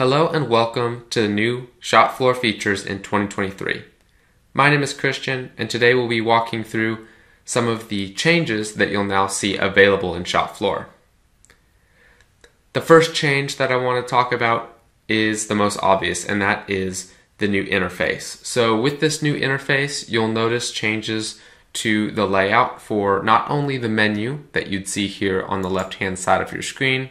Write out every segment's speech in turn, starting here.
Hello and welcome to the new ShopFloor features in 2023. My name is Christian and today we'll be walking through some of the changes that you'll now see available in ShopFloor. The first change that I want to talk about is the most obvious and that is the new interface. So with this new interface, you'll notice changes to the layout for not only the menu that you'd see here on the left hand side of your screen,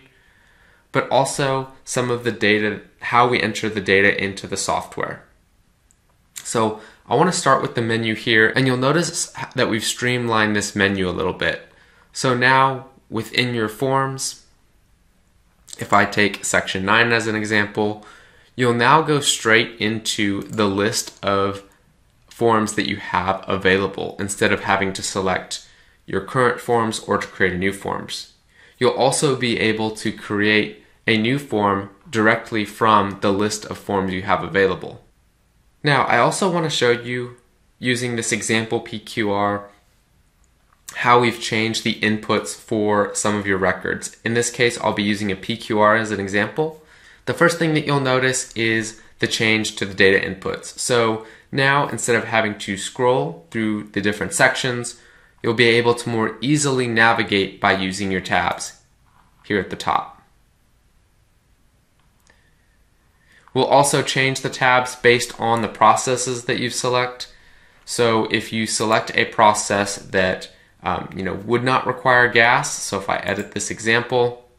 but also some of the data, how we enter the data into the software. So I want to start with the menu here, and you'll notice that we've streamlined this menu a little bit. So now within your forms, if I take section 9 as an example, you'll now go straight into the list of forms that you have available instead of having to select your current forms or to create new forms. You'll also be able to create a new form directly from the list of forms you have available. Now, I also want to show you using this example PQR how we've changed the inputs for some of your records. In this case, I'll be using a PQR as an example. The first thing that you'll notice is the change to the data inputs. So now, instead of having to scroll through the different sections, you'll be able to more easily navigate by using your tabs here at the top. We'll also change the tabs based on the processes that you select. So if you select a process that um, you know would not require gas, so if I edit this example,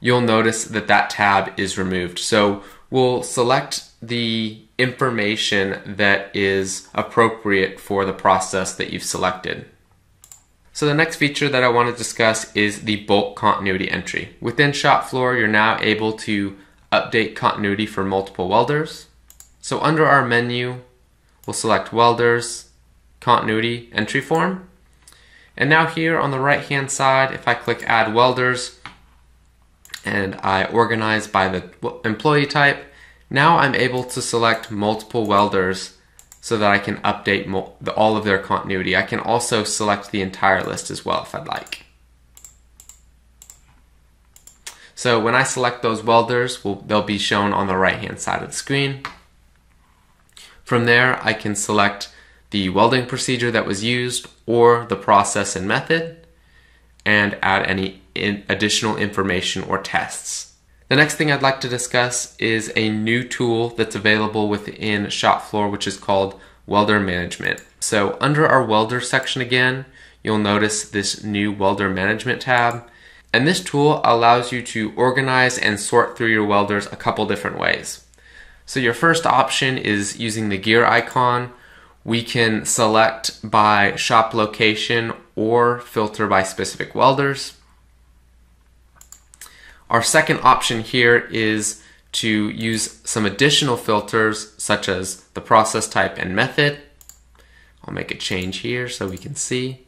you'll notice that that tab is removed. So we'll select the information that is appropriate for the process that you've selected. So the next feature that I want to discuss is the bulk continuity entry. Within ShopFloor, you're now able to update continuity for multiple welders. So under our menu, we'll select welders, continuity entry form. And now here on the right hand side, if I click add welders, and I organize by the employee type. Now I'm able to select multiple welders so that I can update all of their continuity. I can also select the entire list as well if I'd like. So when I select those welders, they'll be shown on the right hand side of the screen. From there, I can select the welding procedure that was used or the process and method and add any in additional information or tests. The next thing I'd like to discuss is a new tool that's available within ShopFloor, which is called Welder Management. So under our Welder section again, you'll notice this new Welder Management tab. And this tool allows you to organize and sort through your welders a couple different ways. So your first option is using the gear icon. We can select by shop location or filter by specific welders. Our second option here is to use some additional filters such as the process type and method. I'll make a change here so we can see.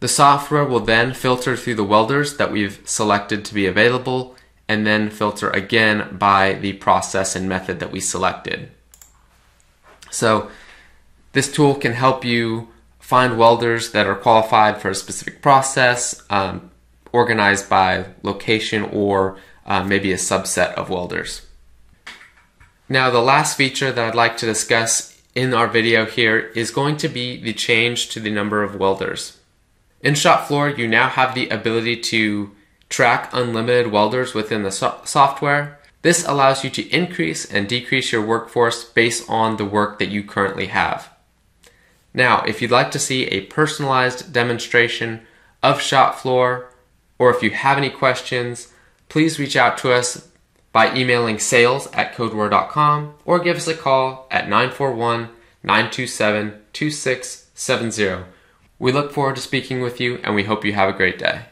The software will then filter through the welders that we've selected to be available and then filter again by the process and method that we selected. So this tool can help you find welders that are qualified for a specific process, um, organized by location or uh, maybe a subset of welders. Now the last feature that I'd like to discuss in our video here is going to be the change to the number of welders. In ShopFloor, you now have the ability to track unlimited welders within the so software. This allows you to increase and decrease your workforce based on the work that you currently have. Now, if you'd like to see a personalized demonstration of ShopFloor or if you have any questions, please reach out to us by emailing sales at codeware.com or give us a call at 941 927 2670. We look forward to speaking with you and we hope you have a great day.